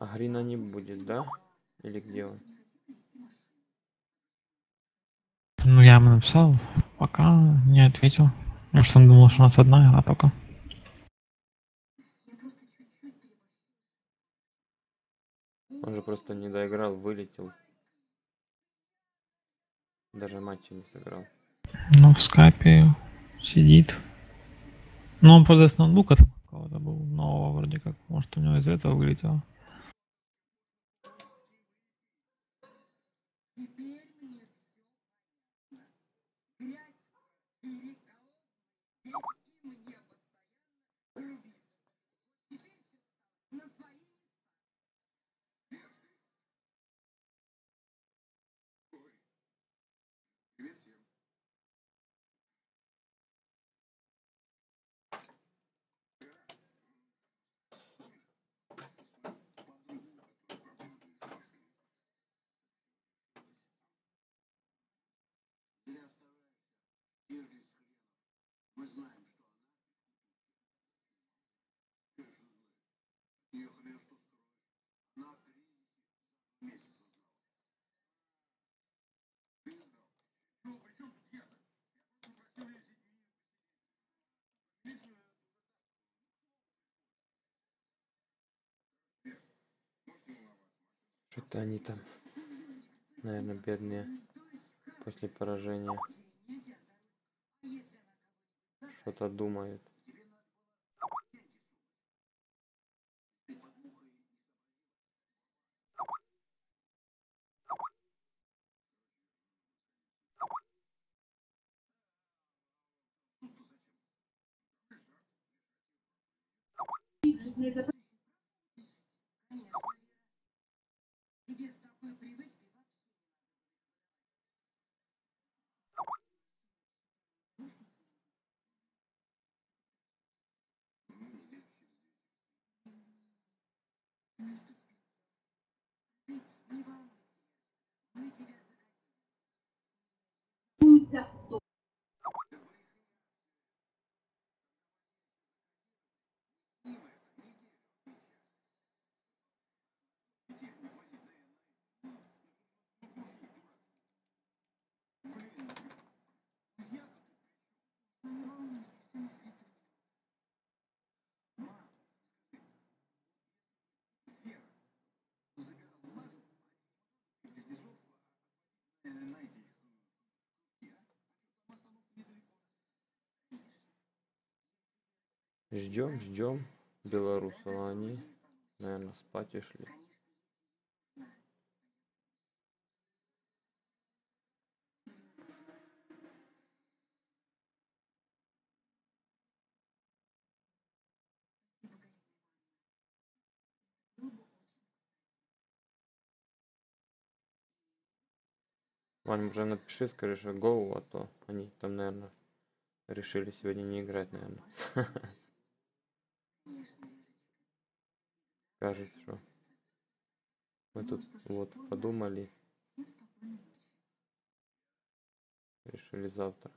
А Грина не будет, да? Или где он? Ну, я ему написал, пока не ответил. Может, он думал, что у нас одна игра только. Он же просто не доиграл, вылетел. Даже матча не сыграл. Ну, в скайпе сидит. Ну, он просто с ноутбука там какого-то был нового вроде как. Может, у него из этого вылетело. Что-то они там, наверное, бедные после поражения. Что-то думают. Ждем, ждем белорусов, они, наверное, спать ушли. Вань, уже напиши, скажи, что гоу, а то они там, наверное, решили сегодня не играть, наверное. Скажет, что мы тут вот подумали, решили завтра.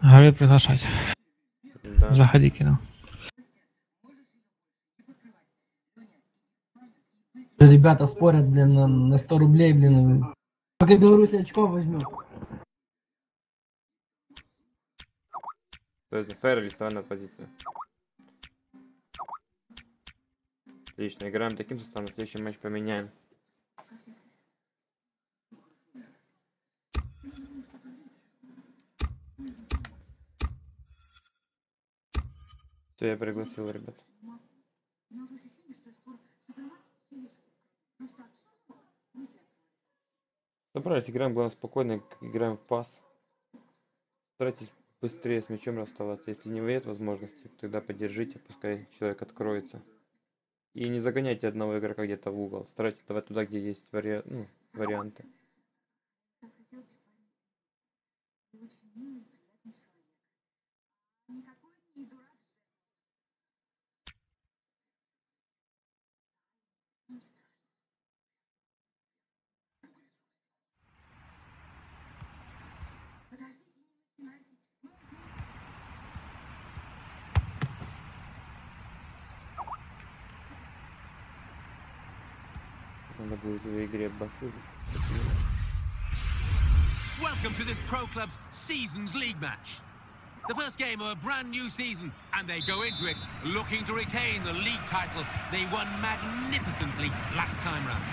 Говорит, приглашать. Да. Заходи, кино. Ребята спорят, блин, на, на 100 рублей, блин. Пока Беларусь очков возьмет. То есть фэр или вторая позиция. Отлично, играем таким составом, следующий матч поменяем. Все, я пригласил, ребят. Собрались, играем, главное, спокойно, играем в пас. Старайтесь быстрее с мячом расставаться. Если не выйдет возможности, тогда поддержите, пускай человек откроется. И не загоняйте одного игрока где-то в угол. Старайтесь давать туда, где есть вари... ну, варианты. Надо будет в игре басы. Welcome to this Pro Club's Seasons League match. The first game of a brand new season, and they go into it looking to retain the league title they won magnificently last time round.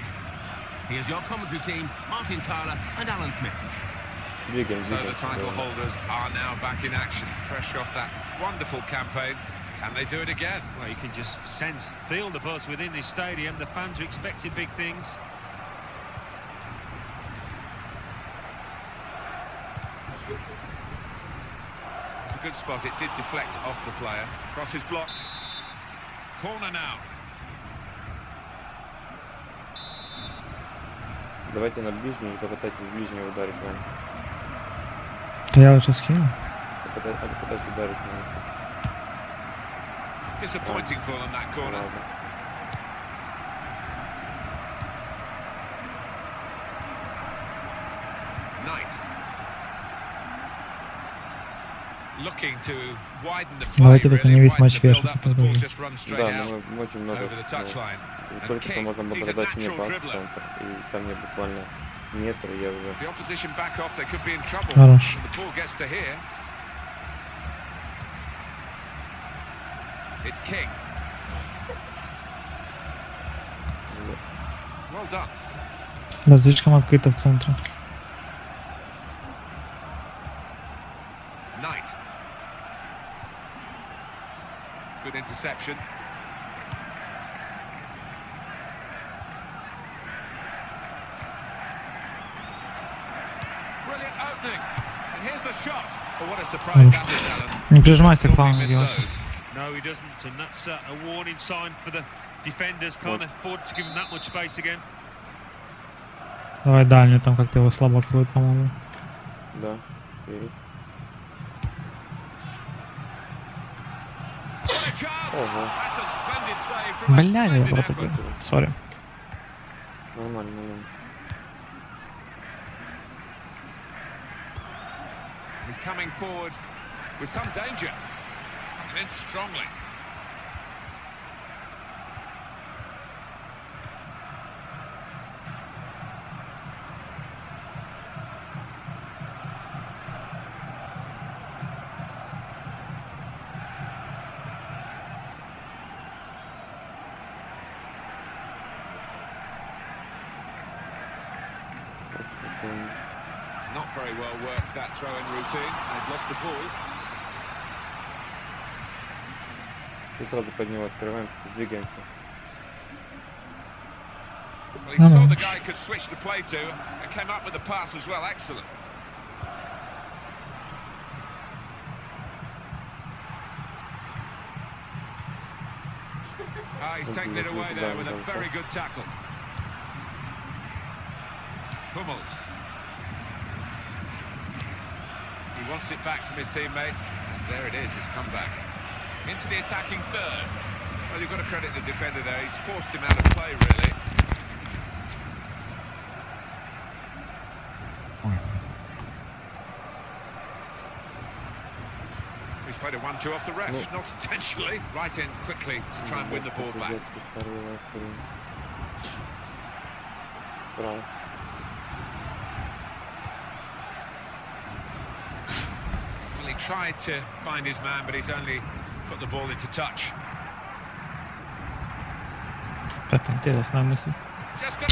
Here's your commentary team, Martin Tyler and Alan Smith. Двигаем, So the двигаем. title да. holders are now back in action, fresh off that wonderful campaign. Can they do it again? Well, you can just sense, feel the buzz within this stadium. The fans are expecting big things. It's a good spot. It did deflect off the player. Cross is blocked. Corner now. Давайте на ближний и попытайтесь с ближнего ударить вам. Да я лучше скину. Попытайтесь, попытайтесь ударить нам. Disappointing ball in that corner. Но это только не весь матч вешать. Да, ну, мы очень много. Ну, только что можно было дать мне пас центр, и там я буквально метр, я уже. Хорош. It's King. Well done. Слишком открыто в центре. Knight. Good interception. Brilliant opening. And here's the shot. Oh, what a surprise that was, Alan. Не прижимайся к Thought флангу, we missed делайся. those. No, he doesn't, and that's uh, a warning sign for the defenders. Can't afford to give him that much space again. Давай дальний, там как-то его слабо крутит, по-моему. Да, вперед. What a chance. Ого. That's a splendid save from a Блядь, я splendid пропустил. effort. Сори. Нормально, нормально. He's coming forward with some danger. defence strongly. Not very well worked that throw-in routine. They've lost the ball. И сразу под него открываемся, сдвигаемся. Well, he saw Hello. the guy he could switch the play to and came up with the pass as well. Excellent. Ah, he's taken it away there with a very good tackle. Hummels. He wants it back from his teammate. And there it is, it's come back. into the attacking third. Well, you've got to credit the defender there. He's forced him out of play, really. He's played a 1-2 off the ref, not intentionally. Right in quickly to try and win the ball back. Well, he tried to find his man, but he's only put the ball into touch. Это интересная мысль.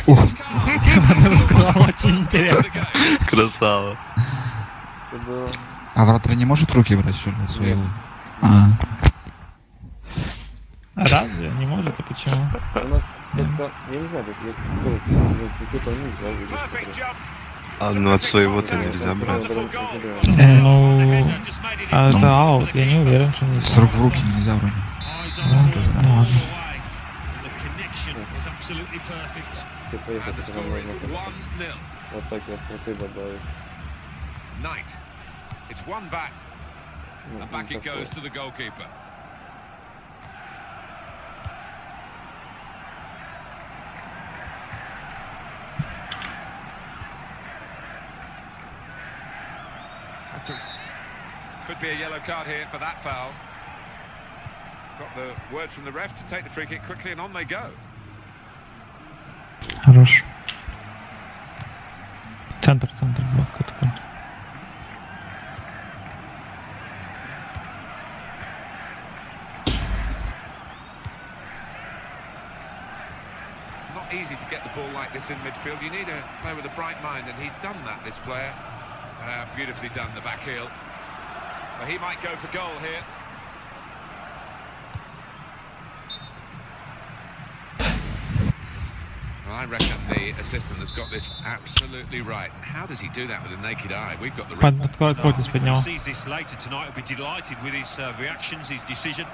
Она рассказала очень интересно. Красава. А вратарь не может руки брать, что ли, от своего? А, Разве? Не может, а почему? У нас я не знаю, я тоже что-то не взял. А, ну от своего-то нельзя брать. Э, ну, а ну. это аут, я не уверен, что нельзя. С рук в руки нельзя вроде. Ну, тоже, да. Ну, ладно. Had to- Could be a yellow card here for that foul. Got the word from the ref to take the free kick quickly, and on they go. Хорош. Центр, центр, блок такой. Not easy to get the ball like this in midfield. You need a player with a bright mind, and he's done that, this player. Uh, beautifully done, the back heel. But he might go for goal here. Well, I reckon the assistant has got this absolutely right. How does he do that with a naked eye? We've got the... Oh, he sees this later tonight, he'll be delighted with his uh, reactions, his decision.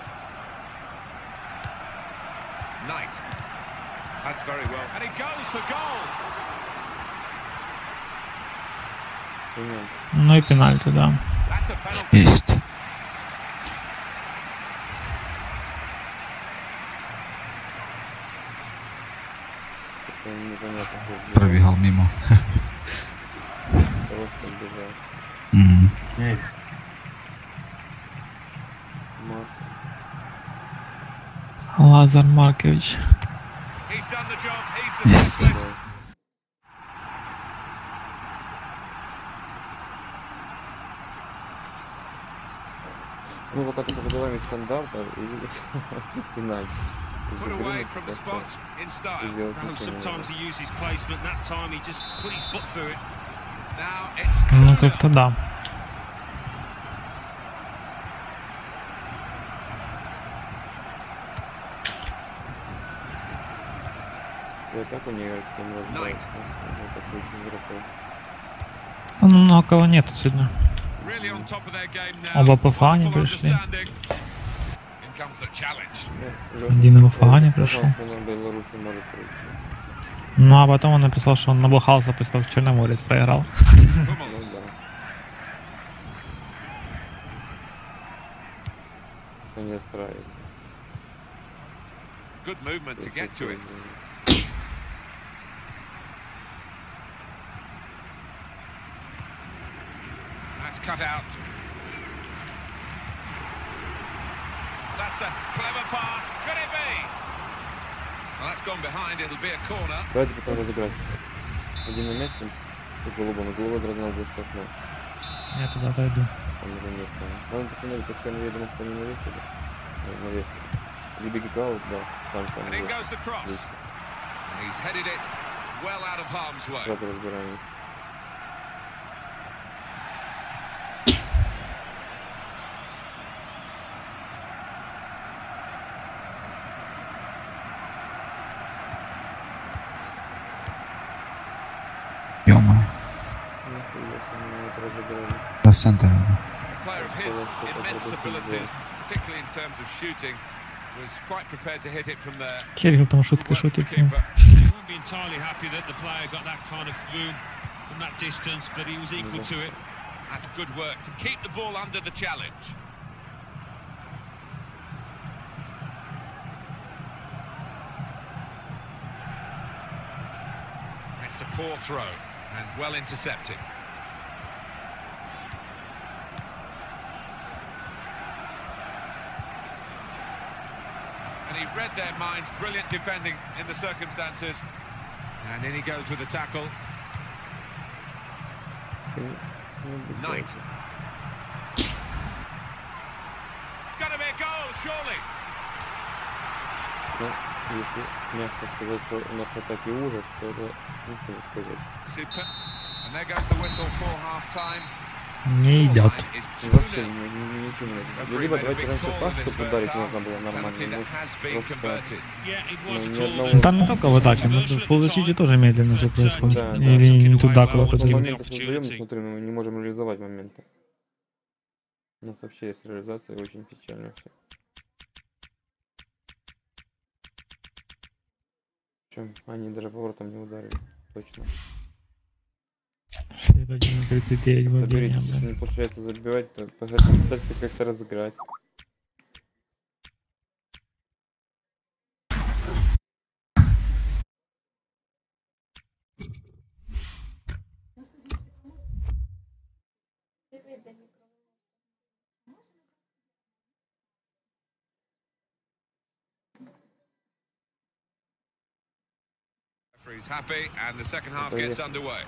Knight. That's very well. And he goes for goal. Ну и пенальти, да. Есть. Пробегал мимо. Просто бежал. Mm. Лазар Маркович. Есть. стандартов и иначе. Put away from the spot in style. No, sometimes he uses placement. That time he just put his foot through it. Now it's. Ну как-то да. Да, так у нее там раздается. Ну, ну, а кого нет, сильно. Оба по фане пришли. Фане Лёша пришел. Ну а потом он написал, что он набухался после того, как Черноморец проиграл. Ну не устраивается. Good movement to get to it. That's cut out. That's a clever pass. Could it be? Well, that's gone behind. It'll be a corner. Давайте потом разыграть. Один на мяч, там, с голубом, и голубой разогнал был штрафной. Я туда дойду. Там уже нет. там. Надо посмотреть, пускай я думал, что они навесили. Э, Навесили. Или Бигикаут, да. Там, там And in разыграли. Да, в центр. A player of his Well, that's what immense they're looking abilities, particularly in terms of shooting, was quite prepared to hit it from there. Хергил там Good шутка work from the шутит с ним. keeper. He won't be entirely happy that the player got that kind of room from that distance, but he was equal to it. That's good work to keep the ball under the challenge. It's a poor throw and well intercepted. he read their minds, brilliant defending in the circumstances. And in he goes with the tackle. Ну, ну, Knight. бывает. It's going to be a goal, surely. Ну, если мягко сказать, что у нас в атаке ужас, то это ничего не сказать. Super. And there goes the whistle for half time. Не идет. А вообще не, не, не идет. Ну, либо давайте раньше пас, чтобы ударить можно было нормально. Просто, ну, ни одного... Там не только в атаке, но в полузащите тоже медленно все происходит. Да, Или да. не туда кого-то. Мы моменты создаем, смотрю, но ну, мы не можем реализовать моменты. У нас вообще с реализацией очень печально все. Причем они даже поворотом не ударили. Точно. 61 39 владения, Соберитесь, если блин. не получается забивать, то хоть как-то разыграть. Referee's happy, and the second half gets underway.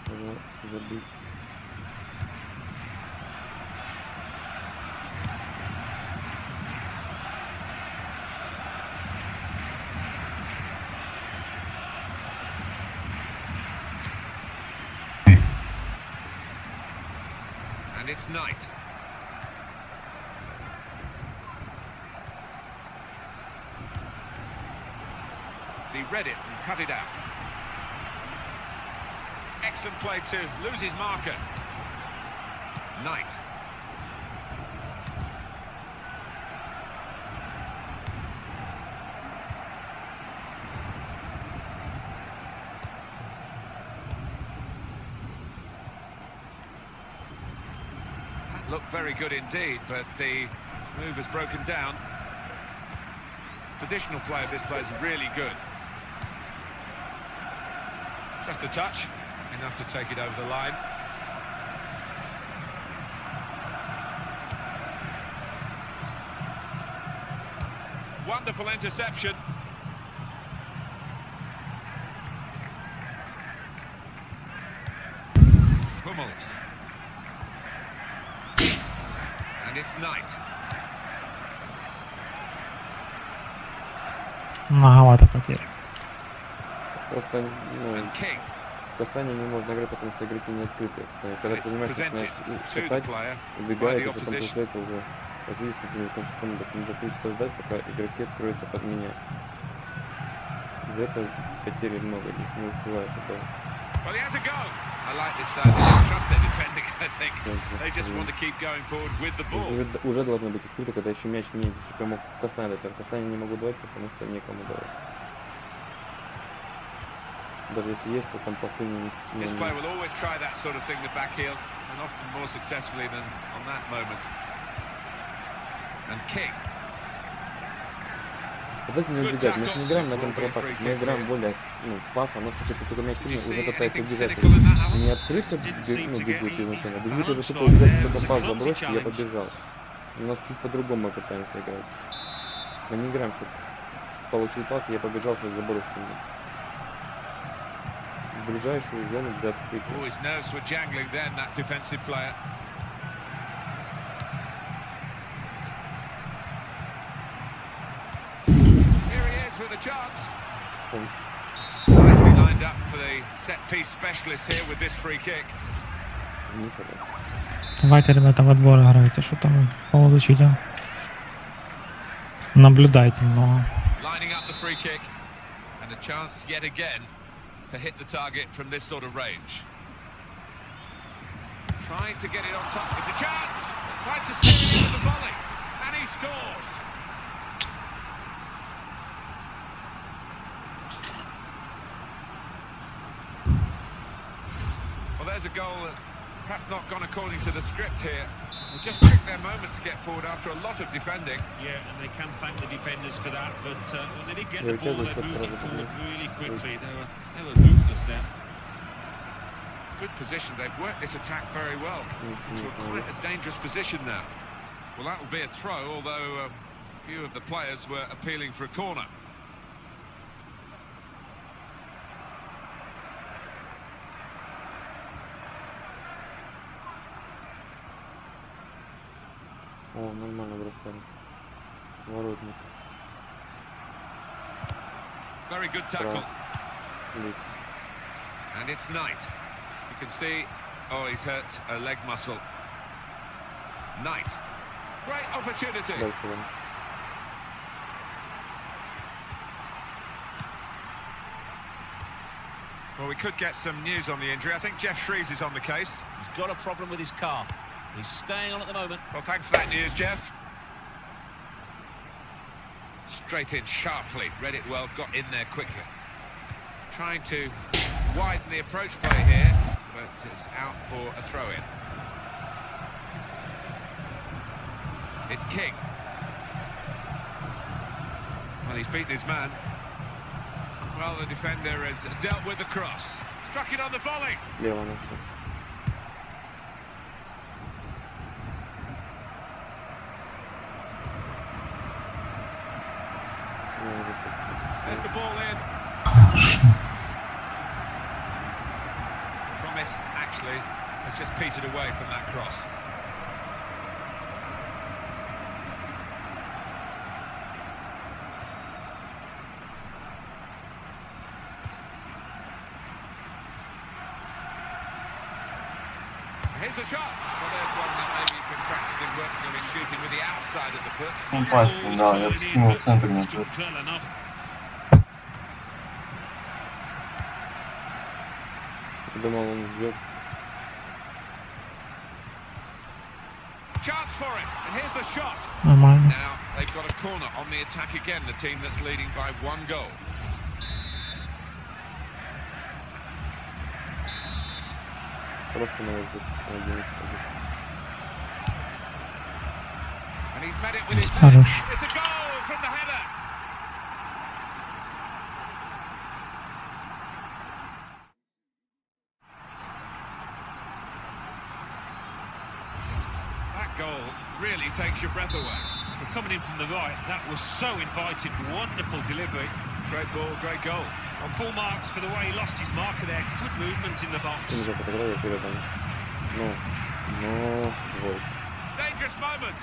It's Knight. He read it and cut it out. Excellent play to lose his marker. Knight. That looked very good indeed, but the move has broken down. Positional play of this player is really good. Just a touch, enough to take it over the line. Wonderful interception. Многовато потерь. Просто ну, в касании не можно играть, потому что игроки не открыты. Э, Когда ты понимаешь, что presented начинаешь шатать, убегает, и потом после этого уже видишь, например, кончится команда, не дают создать, пока игроки откроются под меня. Из-за этого потери много, их не успеваешь этого. Well, уже, уже должно быть открыто, когда еще мяч не прямо Кастане дать. Кастане не могу давать, потому что некому давать. Даже если есть, то там последний не... не. And King Здесь не убегать, мы не играем на контратак, мы играем более ну, пасно, но если только мяч кинет, уже пытается убежать. Не открыто а ну, бегут изначально, бегут уже что-то убежать, кто-то пас забросит, я побежал. У нас чуть по-другому мы пытаемся играть. Мы не играем, чтобы получил пас, я побежал, что забросил. В ближайшую зону для открытия. chance. Он Nicely lined up for the set-piece specialist here with this free kick. вниз опять. Давайте, ребята, в отбор играйте, что там по полузащите. Наблюдайте много. Lining up the free kick. And a chance yet again to hit the target from this sort of range. Trying to get it on top. There's a chance! Tried to steer it into the volley. And he scores. there's a goal that's perhaps not gone according to the script here. They just picked their moment to get forward after a lot of defending. Yeah, and they can thank the defenders for that, but uh, when they did get the ball, they moved it forward really quickly. They were, they were ruthless there. Good position. They've worked this attack very well. Into a quite a dangerous position now. Well, that will be a throw, although um, a few of the players were appealing for a corner. О, нормально бросали. Воротник. Very good tackle. And it's Knight. You can see, oh, he's hurt a leg muscle. Knight. Great opportunity. Well, we could get some news on the injury. I think Geoff Shreeves is on the case. He's got a problem with his car. He's staying on at the moment. Well, thanks for that news, Geoff. Straight in sharply, read it well, got in there quickly. Trying to widen the approach play here, but it's out for a throw-in. It's King. Well, he's beaten his man. Well, the defender has dealt with the cross. Struck it on the volley. Yeah. Ну, пальцем, да, я скинул в центр назад. Думал, он ждет. Chance for it, and here's the shot. Нормально. Now they've got a corner on the attack again, the team that's leading by one goal. Просто на воздух. He's It's That goal really takes your breath away. But coming in from the right, that was so invited. Wonderful delivery. Great ball, great goal. On full marks for the way he lost his marker there. Good movement in the box. No, no, Dangerous moment.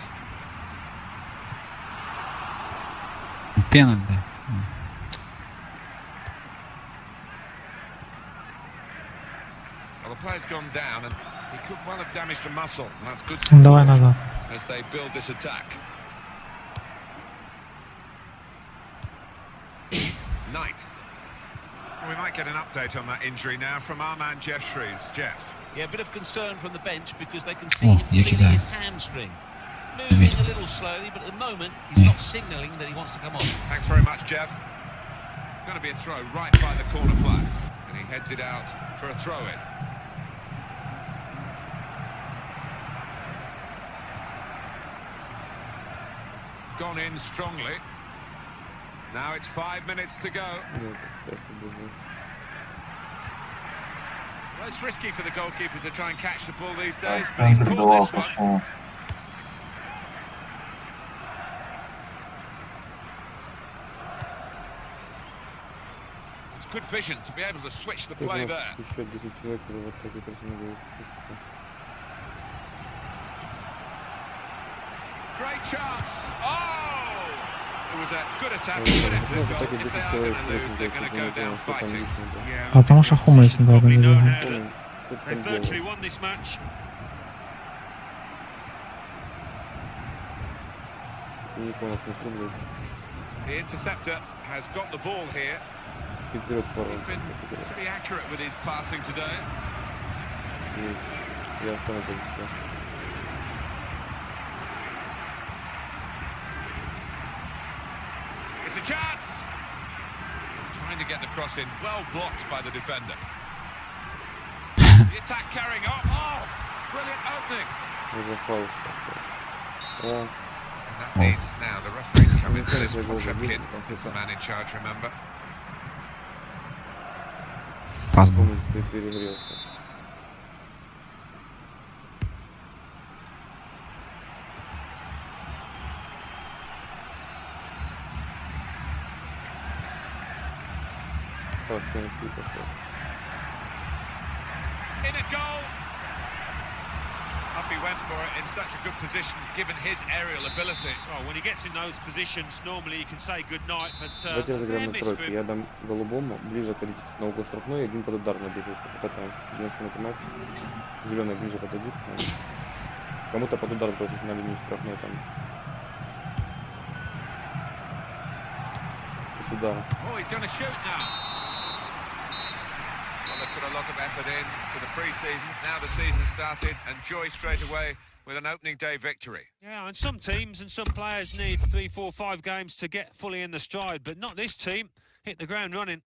penalty. Well, the player's gone down and he could well have damaged a muscle. And that's good Давай назад. as they build this attack. Knight. We might get an update on that injury now from our man Geoff Shreeves. Geoff. Yeah, a bit of concern from the bench because they can see oh, him his hamstring moving a little slowly, but at the moment, he's not signalling that he wants to come on. Thanks very much, Geoff. It's going to be a throw right by the corner flag, and he heads it out for a throw-in. Gone in strongly. Now it's five minutes to go. Well, it's risky for the goalkeepers to try and catch the ball these days. He's pulled this one. good vision to be able to switch the Ты play знаешь, there. еще 10 человек уже вот так и красиво Great chance. Oh! It was a good attack. Ну, Good into ну, goal. так и If 10 they are человек going to lose, they're going to go down что там fighting. лично, да. Yeah, Потому что Хумельс не probably должен know делать. now that Понял, что ты They там virtually делаешь? won this match. Ты не понял, смотри, блядь. The interceptor has got the ball here. He's been pretty accurate with his passing today. It's a chance! Trying to get the cross in, well blocked by the defender. the attack carrying on. Oh, brilliant opening. There's a foul. Yeah. And that needs now the referee's coming for this he's the man in charge, remember. опаздывал. Просто не пошел. he went for it in such a good position, given his aerial ability. Well, when he gets in those positions, normally you can say good night, but uh, Давайте разыграем fair на miss тройку. for him. Я дам голубому ближе подойти на угол штрафной, один под удар набежит. Попытаемся. 90 минут матча. Зеленый ближе подойдет. к нам. Кому-то под удар сбросить на линии штрафной там. С удара. Oh, he's going to shoot now. Well, they've put a lot of effort in to the pre-season. Now the season started, and Joy straight away with an opening day victory. Yeah, and some teams and some players need three, four, five games to get fully in the stride, but not this team. Hit the ground running.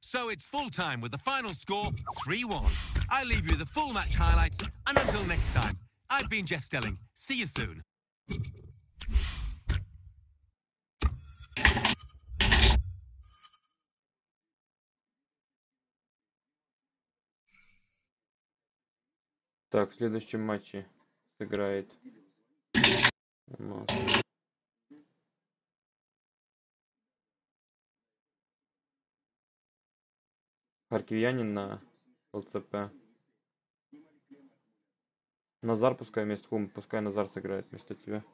So it's full time with the final score 3 1. I leave you the full match highlights, and until next time, I've been Jeff Stelling. See you soon. Так, в следующем матче сыграет у на ЛЦП. Назар пускай вместо Хум, пускай Назар сыграет вместо тебя.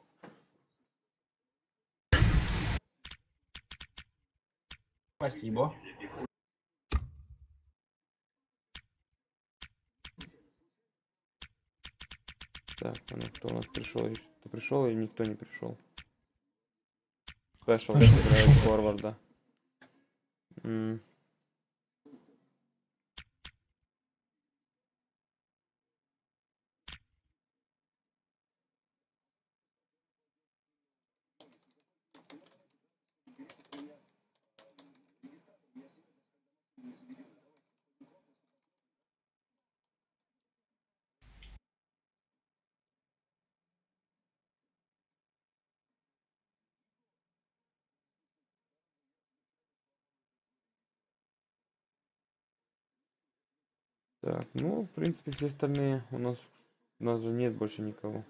Спасибо. Так, а ну кто у нас пришел? Кто пришел или никто не пришел? Спешл играет форварда. М, Так, ну, в принципе, все остальные у нас у нас же нет больше никого.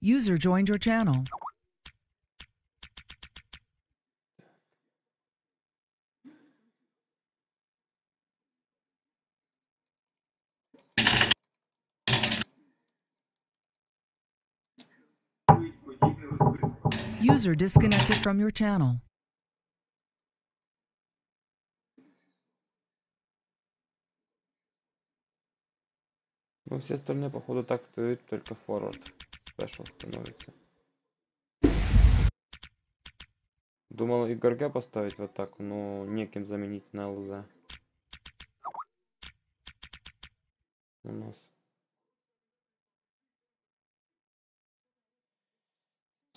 User joined your channel. User disconnected from your channel. Ну, все остальные, походу, так стоит, только форвард спешл становится. Думал и поставить в атаку, но неким заменить на ЛЗ. У нас.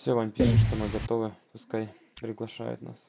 Все, Вань, пишет, что мы готовы. Пускай приглашает нас.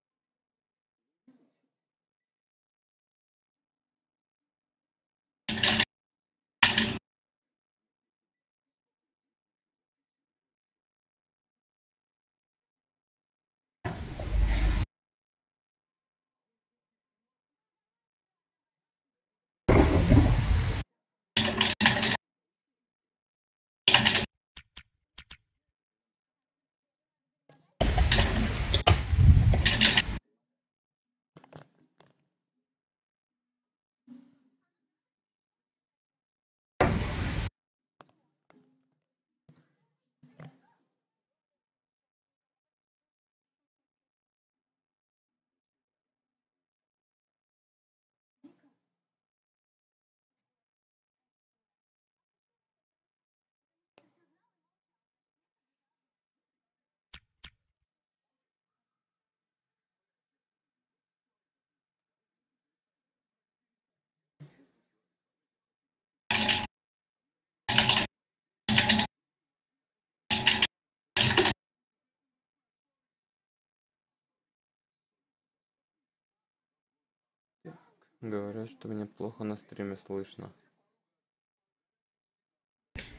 Говорят, что меня плохо на стриме слышно.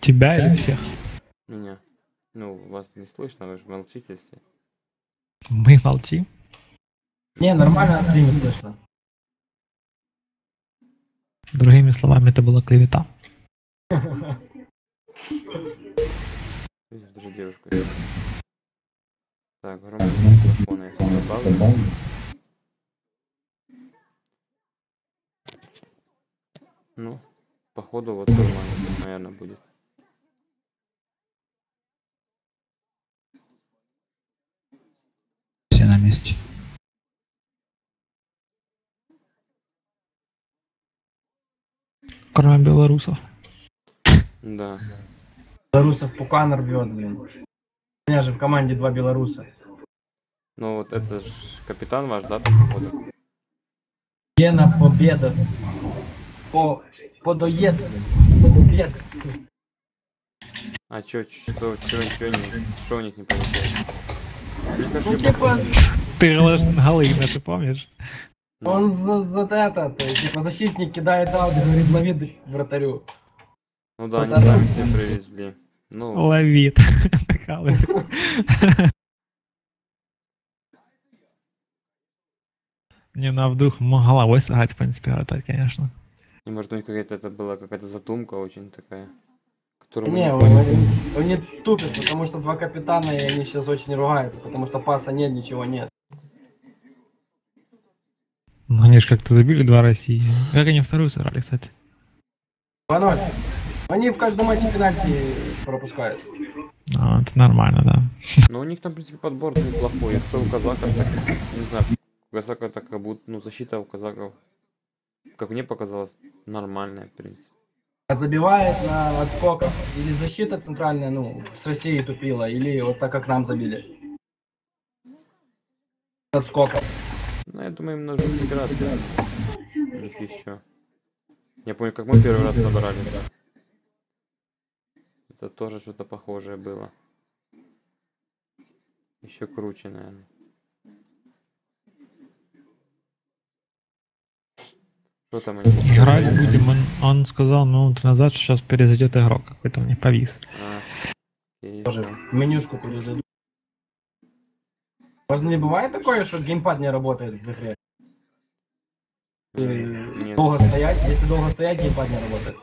Тебя или всех? Меня. Ну, вас не слышно, вы же молчите все. Мы молчим. Не, нормально на стриме слышно. Другими словами, это была клевета. Видишь, даже девушка. Так, громкость микрофона я добавлю. Ну, походу вот нормально, наверное, будет. Все на месте. Кроме белорусов. Да. Белорусов Пукан рвет, блин. У меня же в команде два белоруса. Ну вот это ж капитан ваш, да, походу? Гена Победа. По... Подоед. Подоед. А чё, ч- что, чё, чё, не, что у них не получается? Видишь, как Ну я типа, похож? Ты Галина, Галина, ты помнишь? он за, за это, то есть, типа защитник кидает аут, говорит, лови вратарю. Ну да, они Вот это- сами все привезли. Ну, Ловит. Галина. Не, ну а вдруг мог головой сыграть, в принципе, вратарь, конечно. И может у них какая-то это была какая-то задумка очень такая, которую мы Не, не он, поняли. он не тупит, потому что два капитана, и они сейчас очень ругаются, потому что паса нет, ничего нет. Ну они же как-то забили два России. Как они вторую сыграли, кстати? 2-0. Они в каждом матче пенальти пропускают. Ну, это нормально, да. Но у них там, в принципе, подбор неплохой. Что у казаков, так, не знаю, у казаков так как будто, ну, защита у казаков, как мне показалось, нормальная, в принципе. А забивает на отскоках. Или защита центральная, ну, с Россией тупила, или вот так, как нам забили. С отскоков. Ну, я думаю, им нужна интеграция. У них еще. Я помню, как мы первый раз набрали. Это тоже что-то похожее было. Еще круче, наверное. Что там? Играть будем, он, он сказал минут назад, что сейчас перезайдет игрок какой-то них повис. А, окей, Тоже менюшку перезайду. Возможно, не бывает такое, что геймпад не работает в игре? Нет, Долго стоять, если долго стоять, геймпад не работает.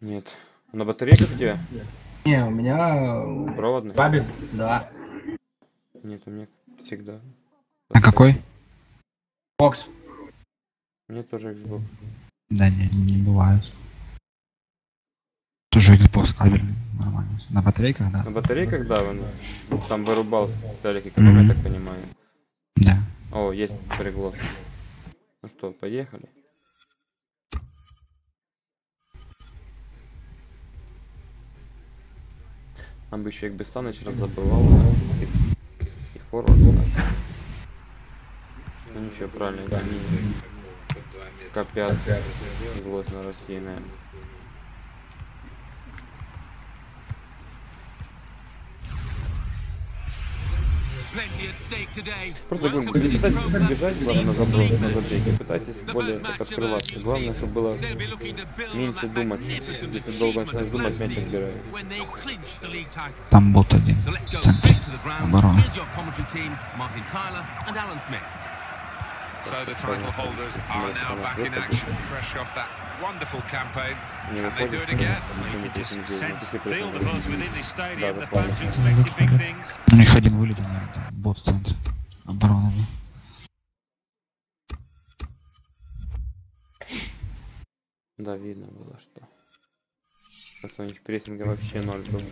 нет. На батарейках тебя? Не, у меня Проводный? кабель, да. Нет, у меня всегда. А какой? Бокс. Мне тоже Xbox. Да не, не бывает. Тоже Xbox кабельный, нормально. На батарейках, да? На батарейках, да, он там вырубал далек эконом, я Мгм. так понимаю. Да. О, есть приглас. Ну что, поехали. Нам бы еще Экбестаныч разобывал, да, и, и форвард, да. Ну ничего, правильно, это мини копят злость на России, наверное. Просто говорю, пытайтесь бежать главное на заброс, на забреке, пытайтесь более так открываться. Главное, чтобы было меньше думать. Если долго начинаешь думать, мяч отбирают. Там бот один. в центре Оборона. Не выходит. У них один вылетел, наверное, бот в центре обороны. Да, видно было, что. Что у них прессинга вообще ноль был.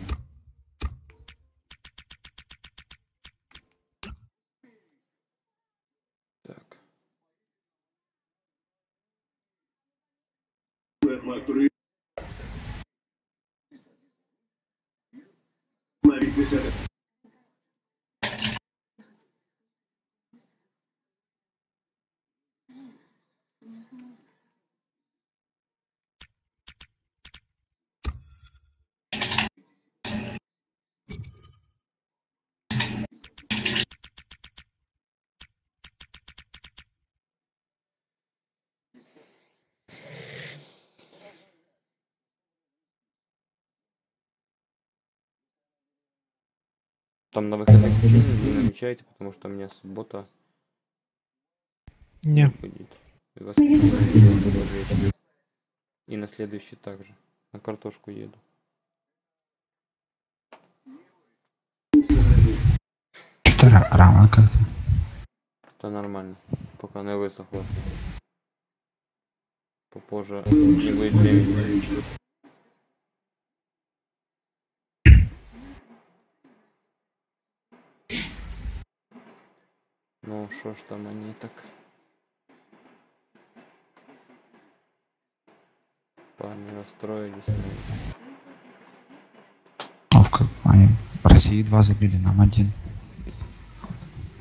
Thank you. Там на выходных ничего не намечаете, потому что у меня суббота Не. И вечер. И на следующий также. На картошку еду. Что-то ра- рано как-то. Это нормально, пока не высохло. Попозже не будет времени. Ну, что ж там они так? Парни расстроились. как- они России два забили, нам один.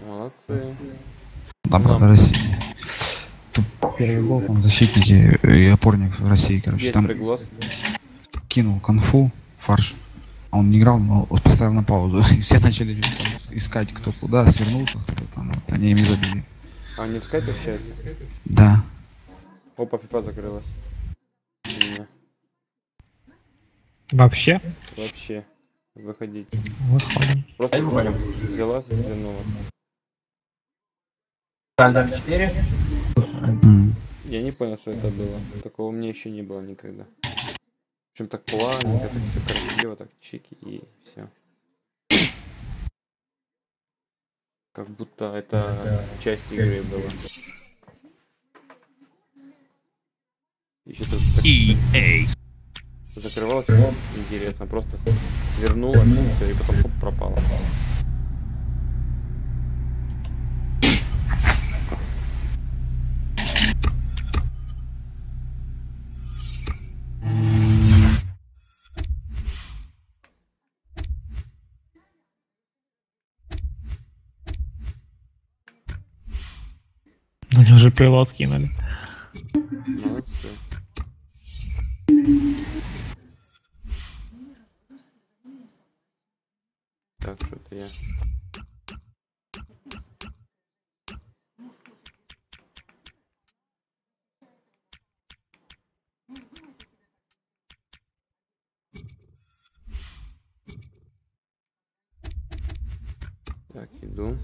Молодцы. Правда, Россия. Тут первый гол, там защитники и опорник в России, короче, Есть там приглас. кинул конфу, фарш. А Он не играл, но поставил на паузу. И все начали там искать, кто куда, свернулся, там, они ими забили. А они в скайпе общаются? Да. Опа, фифа закрылась. Вообще? Вообще. Выходить. Выходим. Просто выходим. взяла, свернула. Стандарт 4. Я не понял, что это было. Такого у меня еще не было никогда. Причем так плавненько, так все красиво, так чики и все. Как будто это часть игры была. Еще тут так закрывалось, интересно, просто с- свернула все и потом хоп, пропала. Прилад скинули. Так, что-то я... Так, иду.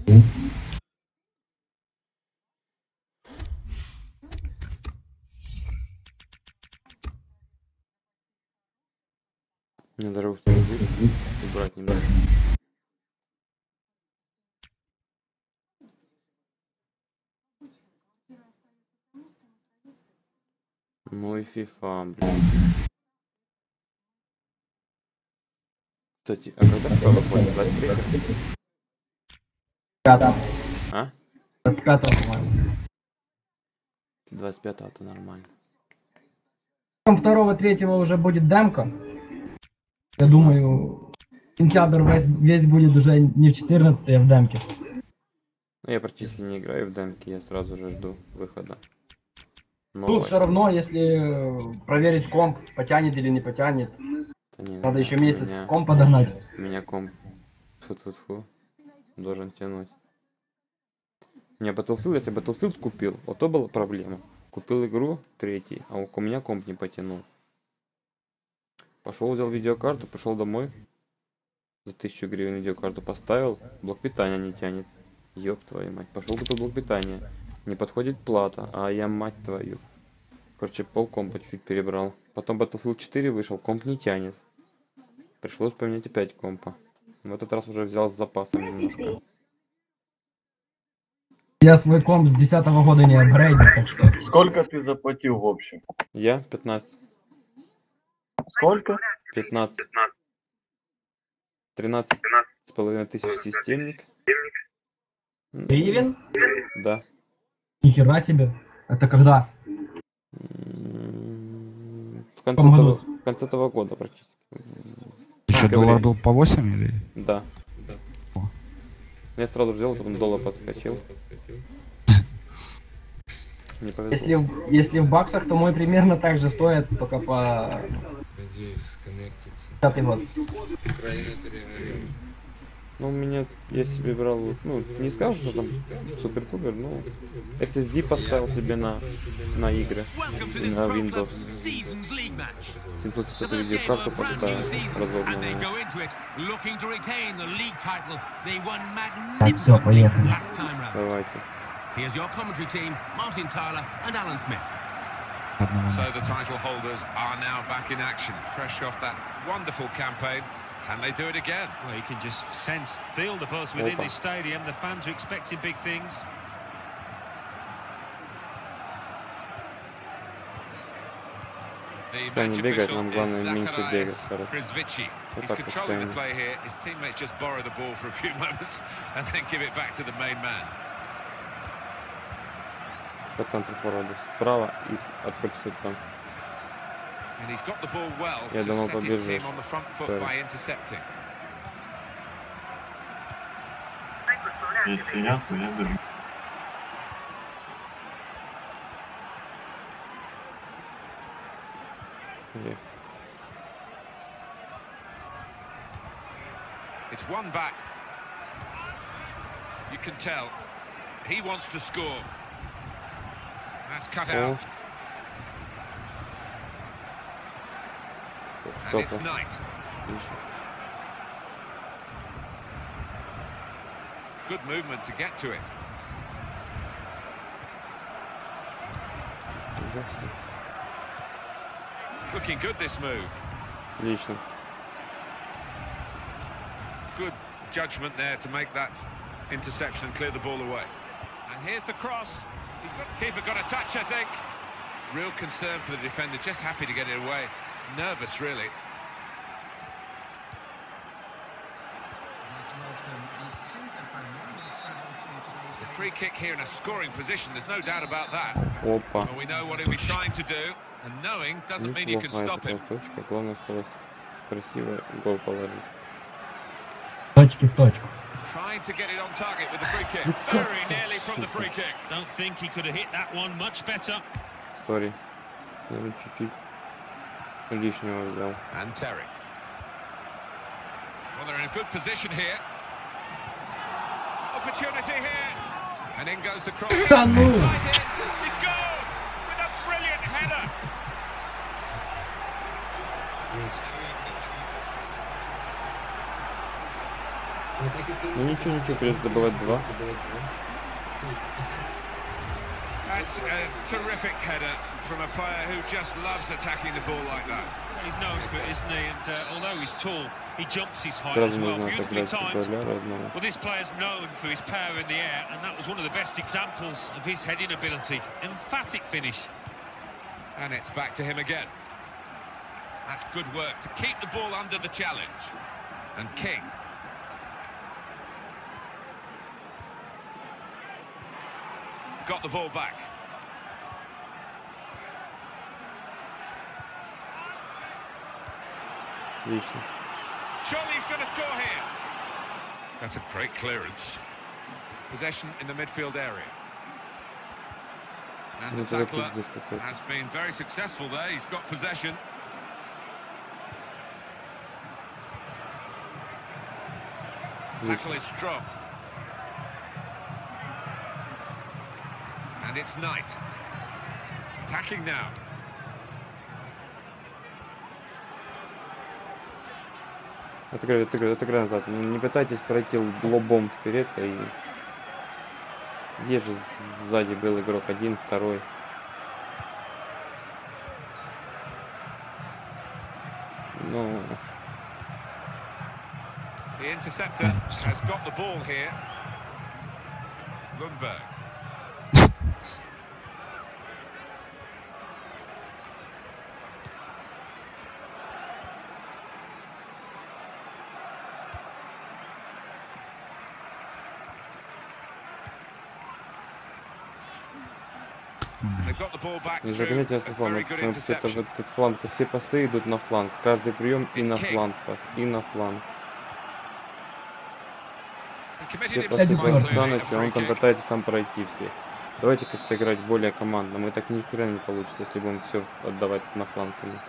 Фифа, блин. Кстати, а когда FIFA выходит? 23 Пятом. А? 25 по-моему. 25 это нормально. Там второго, третьего уже будет демка. Я думаю, сентябрь весь, весь будет уже не в 14 а в демке. Ну, я практически не играю в демки, я сразу же жду выхода. Ну, Новой. все равно, если э, проверить комп, потянет или не потянет, Да не, надо еще месяц меня- комп подогнать. У меня комп фу должен тянуть. Не, Battlefield, если Battlefield купил, вот то была проблема. Купил игру третий, а у у меня комп не потянул. Пошел, взял видеокарту, пошел домой. За тысячу гривен видеокарту поставил, блок питания не тянет. Ёб твою мать. Пошел купил блок питания. Не подходит плата, а я мать твою. Короче, пол компа чуть перебрал. Потом Battlefield 4 вышел, комп не тянет. Пришлось поменять опять компа. В этот раз уже взял с запасом немножко. Я свой комп с 10 года не апгрейдил, так что... Сколько ты заплатил в общем? Я 15. Сколько? 15. 13 с половиной тысяч системник. Гривен? Да. Нихера себе. Это когда? В конце, каком того, году? в конце этого года практически. Еще декабре. доллар был по 8 или? Да. Я сразу взял, потом доллар подскочил. Не повезло. Если, в- если в баксах, то мой примерно так же стоит, только по... 10 год. Ну, у меня, я себе брал, ну, не скажу, что там супер-пупер, но SSD поставил себе на, на игры, на Windows. 700 видеокарту поставил, разобранную. Так, все, поехали. Давайте. Here's your commentary team, Martin Tyler and Alan Smith. So the title holders are now back in action, fresh off that wonderful campaign Can they do it again? Well, you can just sense, feel the buzz within Opa. this stadium. The fans are expecting big things. The Пускай не match бегает, official нам is главное меньше Zacharias бегать, короче. Krzyzwicki. Вот He's так controlling the постоянно. play here. His teammates just borrow the ball for a few moments and then give it back to the main man. По центру форварда. Справа и с- открыть там. And he's got the ball well yeah, to set his team on the front foot by intercepting. It's one back. You can tell he wants to score. That's cut oh. out. And it's Топа. Knight. Отлично. Good movement to get to it. Ужасно. It's looking good, this move. Отлично. Good judgment there to make that interception and clear the ball away. And here's the cross. He's got, keeper got a touch, I think. Real concern for the defender, just happy to get it away. Nervous, really. It's a free kick here in a scoring position, there's no doubt about that. Опа. Well, we know what he'll be trying to do, and knowing doesn't mean you can Неплохая stop такая him. точка. Главное осталось красиво гол положить. Точки в точку. Trying to get it on target with the free kick. Very nearly from the free kick. Don't think he could have hit that one much better. Сори. Наверное, чуть-чуть лишнего взял. And Terry. Well, they're in a good position here. Opportunity here. And in goes the cross. Да ну! Right in. He scored with a brilliant header. Ну ничего, ничего, придется добывать два. That's a terrific header from a player who just loves attacking the ball like that. He's known for it, isn't he? And uh, although he's tall, he jumps his height as well. Beautifully timed. Well, this player's known for his power in the air, and that was one of the best examples of his heading ability. Emphatic finish. And it's back to him again. That's good work to keep the ball under the challenge. And King Got the ball back. Отлично. Surely he's going to score here. That's a great clearance. Possession in the midfield area. And Ну the это tackler пиздец какой-то. has been very successful there. He's got possession. Tackle is strong. And it's Knight. Attacking now. Отыграй, отыграй, отыграй назад. Не, не пытайтесь пройти лбом вперед и... Где же сзади был игрок? Один, второй. Ну, The interceptor has got the ball here. Lundberg. They've got the ball back не through загоняйте нас на фланг. что это вот этот фланг. Все пасы идут на фланг. Каждый прием и на фланг пас. И на фланг. Все himself пасы Эдди quite по Мёрфи. clearly, a Александровичу, а он там пытается сам пройти все. Давайте как-то играть более командно. Мы так ни хрена не получится, если будем все отдавать на фланг. ему.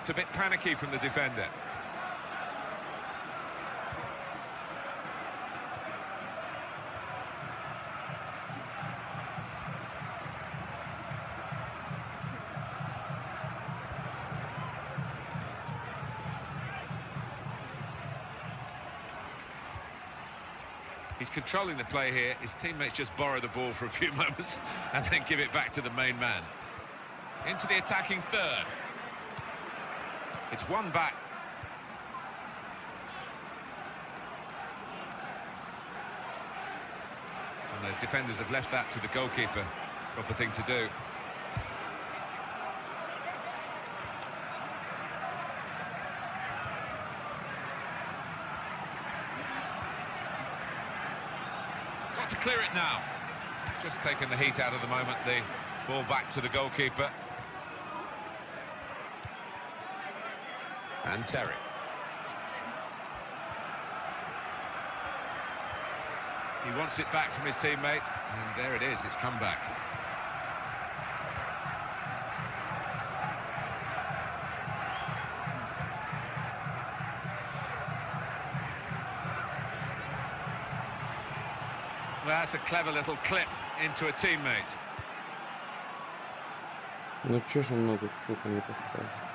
Looked a bit panicky from the defender. He's controlling the play here. His teammates just borrow the ball for a few moments and then give it back to the main man. Into the attacking third. It's one back. And the defenders have left that to the goalkeeper. Proper thing to do. Got to clear it now. Just taking the heat out of the moment. The ball back to the goalkeeper. And Terry. He wants it back from his teammate, and there it is, it's come back. That's a clever little clip into a teammate. Ну чё ж он ногу, сука, не поставил?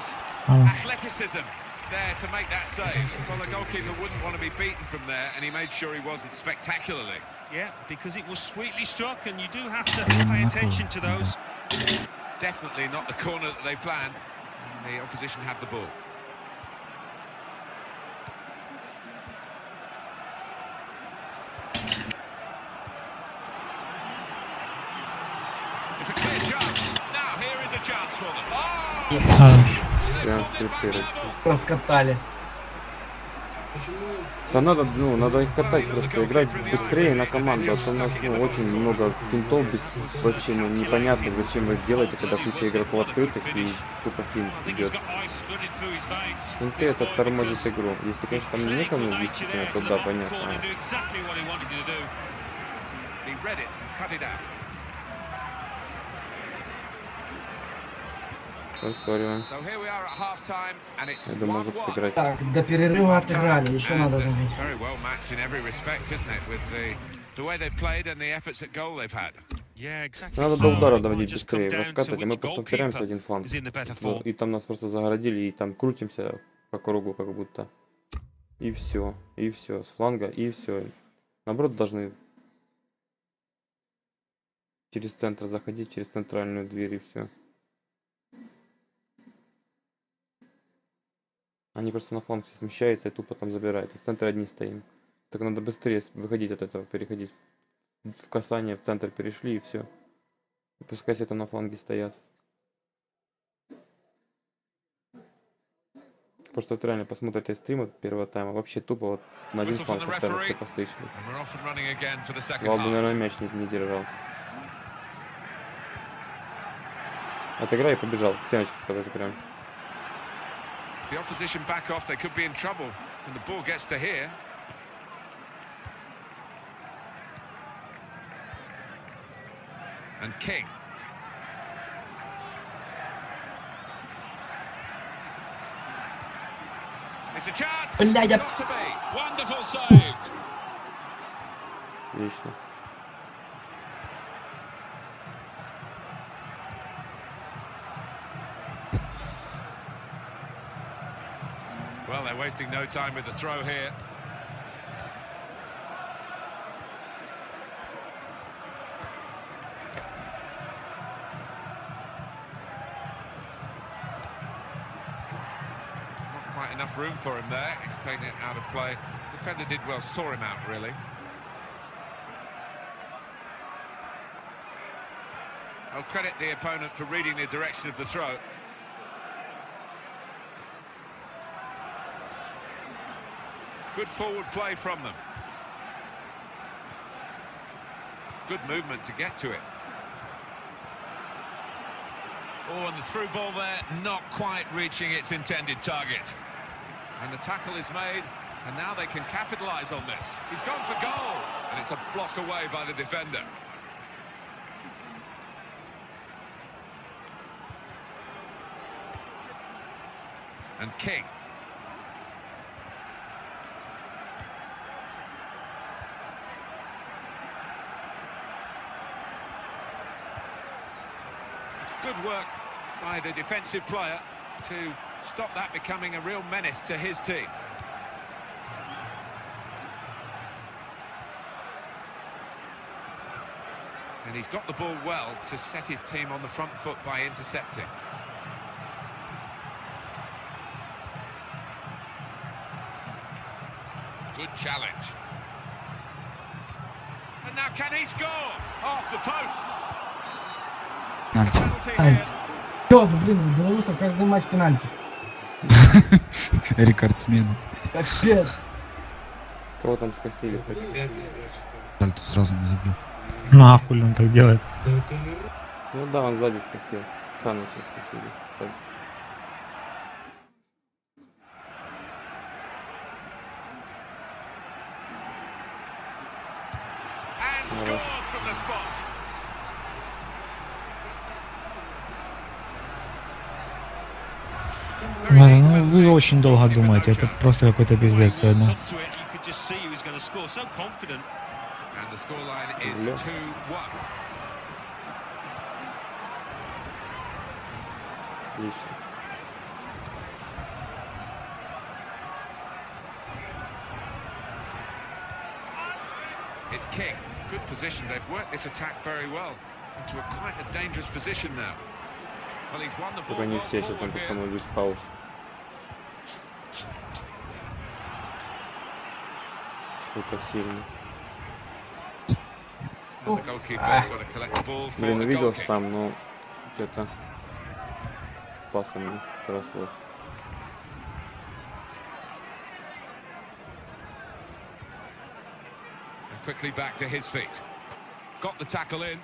That's Oh. athleticism there to make that save. Well, the goalkeeper wouldn't want to be beaten from there, and he made sure he wasn't spectacularly. Yeah, because it was sweetly struck, and you do have to pay attention to those. Definitely not the corner that they planned. And the opposition had the ball. It's a clear chance. Now here is a chance for them. Oh! oh. Крепырочки. Раскатали. Да надо, ну, надо их катать просто, играть быстрее на команду, а то у нас, ну, очень много финтов без, вообще, ну, непонятно, зачем вы их делаете, когда куча игроков открытых и тупо финт идет. Финты это тормозит игру. Если, конечно, там некому действительно, то да, понятно. Я думаю, могут сыграть. Так, до перерыва отыграли, еще надо заметить. Надо до удара доводить быстрее, раскатывать, а мы просто упираемся один фланг. Ну, и там нас просто загородили, и там крутимся по кругу как будто. И все, и все, с фланга, и все. Наоборот, должны через центр заходить, через центральную дверь, и все. Они просто на фланг смещаются и тупо там забирают. И в центре одни стоим. Так надо быстрее выходить от этого, переходить. В касание в центр перешли и все. Пускай все там на фланге стоят. Просто вот реально посмотрите стримы первого тайма, вообще тупо вот на один фланг постоянно все послышали. Валду, наверное, мяч не, не держал. Отыграй и побежал. К стеночку давай же прям. The opposition back off, they could be in trouble. And the ball gets to here. And King. It's a chance. Бля, я- Got to be. Wonderful save. Отлично. Well, they're wasting no time with the throw here. Not quite enough room for him there. He's taken it out of play. Defender did well, saw him out really. I'll credit the opponent for reading the direction of the throw. Good forward play from them. Good movement to get to it. Oh, and the through ball there, not quite reaching its intended target. And the tackle is made, And now they can capitalise on this. He's gone for goal. And it's a block away by the defender. And King. It's good work by the defensive player to stop that becoming a real menace to his team. And he's got the ball well to set his team on the front foot by intercepting. Good challenge. And now can he score? Off the post. Пенальти. Пенальти. here. Все, блин, Белоруссов каждый матч пенальти. Рекорд смены. Капец. Кого там скосили? хоть? Сальто сразу не забил. Ну а хули он так делает? Ну да, он сзади скосил. Сейчас скосили. вы очень долго думаете. Это просто какой-то пиздец сегодня. Отлично. It's King. Good position. They've worked this attack very well into a quite a dangerous position now. Well, he's won the ball. Чтобы они все сейчас там кому-нибудь паузу. постановлюсь хаос. Сука, сильно. And the goalkeeper's got to collect the ball for Блин, the видел goal kick. сам, но что-то пасом не срослось. And quickly back to his feet. Got the tackle in.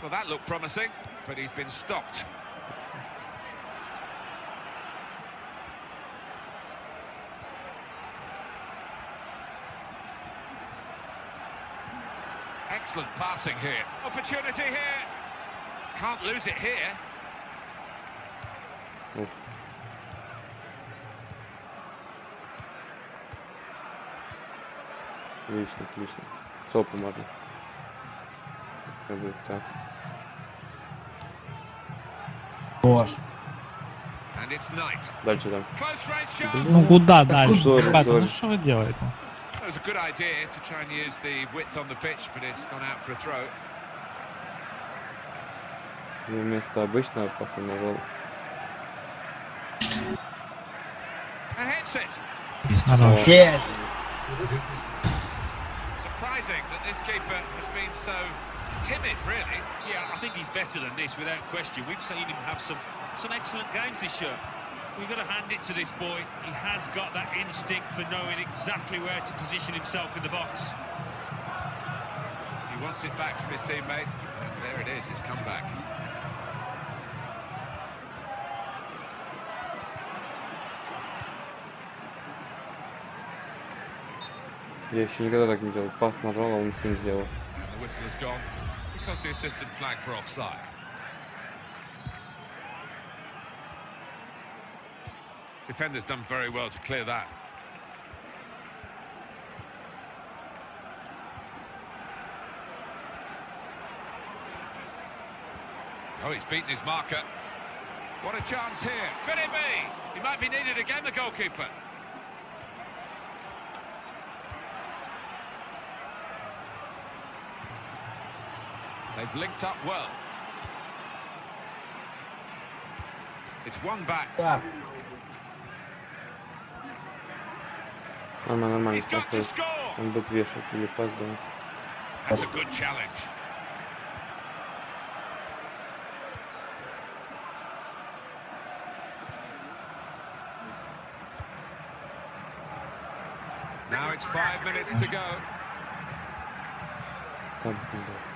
Well, that looked promising, but he's been stopped. Excellent passing here. Opportunity here. Can't lose it here. Ух. Отлично, отлично. Сопу можно. Как бы так. Бож. And it's Knight. Дальше там. Shot. Ну куда дальше? Ребята, ну что вы делаете? It was a good idea to try and use the width on the pitch, but it's gone out for a throw. Ну, вместо обычного паса нажал. And hits it. Есть. Хорош. Есть. Surprising that this keeper has been so timid, really. Yeah, I think he's better than this without question. We've seen him have some some excellent games this year. We've got to hand it to this boy. He has got that instinct for knowing exactly where to position himself in the box. He wants it back from his teammate, and there it is, it's come back. Я еще никогда так не делал. Пас нажал, а он ничего не сделал. And the whistle has gone because the assistant flagged for offside. Defender's done very well to clear that. Oh, he's beaten his marker. What a chance here. Could it be? He might be needed again, the goalkeeper. They've linked up well. It's one back. Yeah. Нормально, нормально. He's got to проходит. score. Он будет вешать или пас давать. That's a good challenge. Now it's five minutes to go. Там пиздец.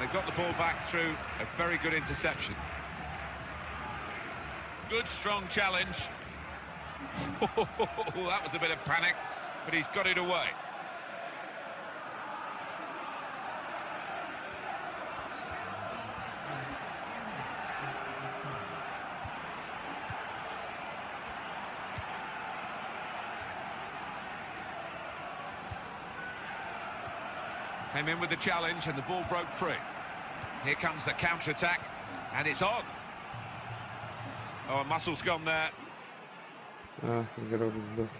They've got the ball back through a very good interception. Good, strong challenge. Oh, that was a bit of panic, but he's got it away. Came in with the challenge and the ball broke free. Here comes the counter-attack, and it's on. Oh, muscle's gone there. Ah, get over the. book.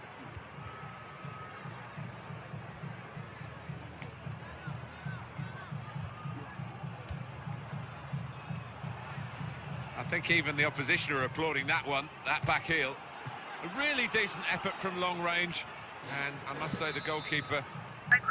I think even the opposition are applauding that one, that back heel. A really decent effort from long range. And I must say the goalkeeper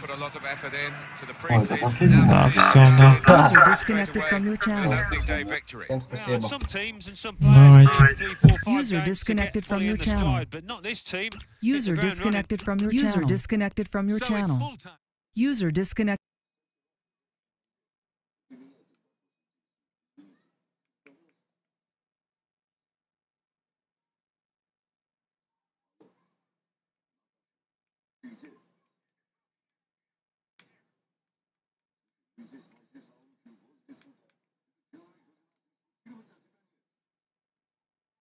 put a lot of effort in to the preseason. Bardzo disconnected from your channel. Well, some teams and some players no, three, four, five User disconnected from your channel. Side, but not this team. User disconnected from your User channel. User disconnected from your so channel. User disconnected.